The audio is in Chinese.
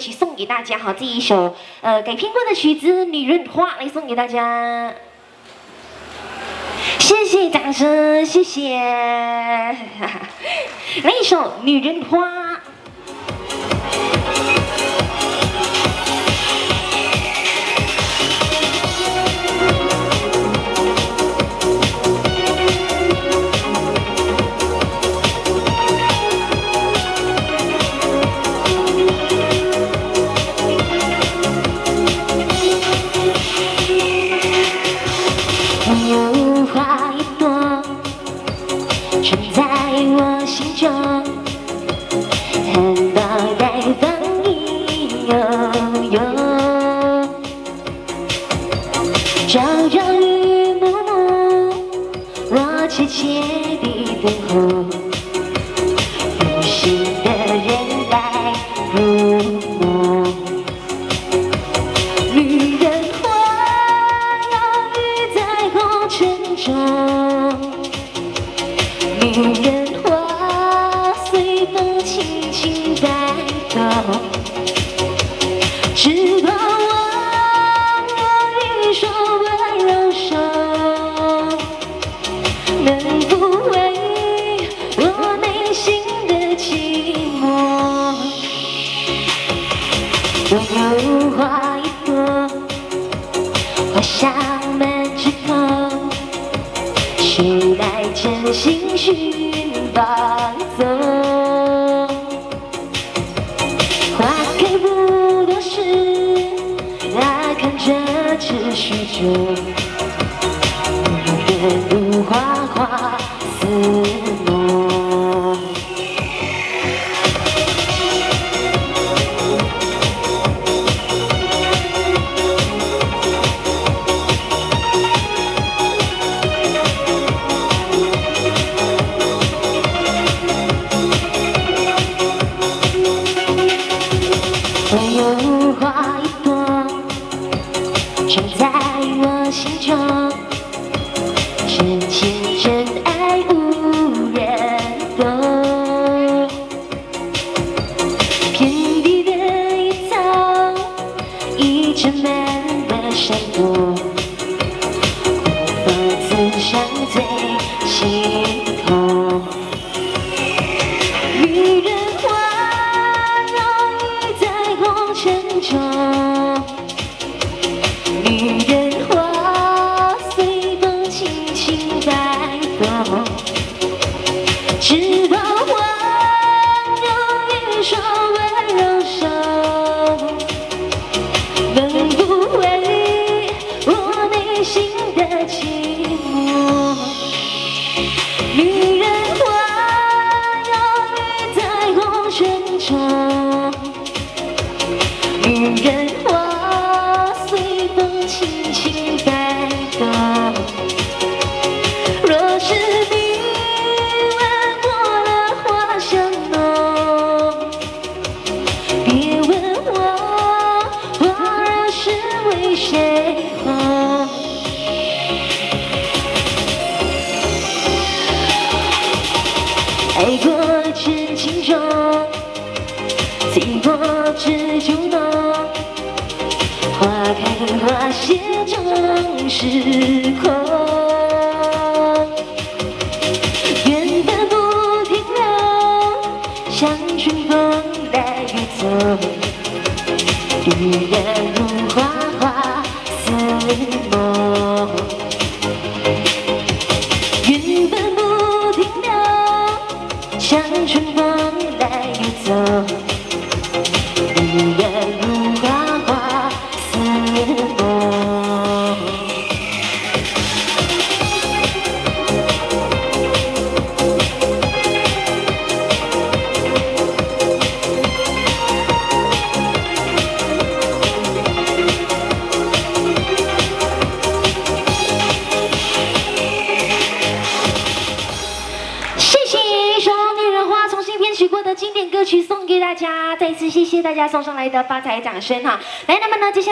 曲送给大家哈，这一首呃改编过的曲子《女人花》来送给大家，谢谢掌声，谢谢。来一首《女人花》。有花一朵，存在我心中，含苞待放意悠悠，朝朝与暮暮，我切切地等候，动，直到我有一双温柔手，能抚慰我内心的寂寞。我有花一朵，花香满枝头，谁来真心寻芳踪？那看着只虚中，女人如花花似梦。我有花 chegou. 爱过真情重，醉过知酒浓。花开花谢终是空，缘分不停留，像春风来雨走。女人如花花似梦。来雨编曲过的经典歌曲送给大家，再次谢谢大家送上来的发财掌声哈！来，那么呢，接下。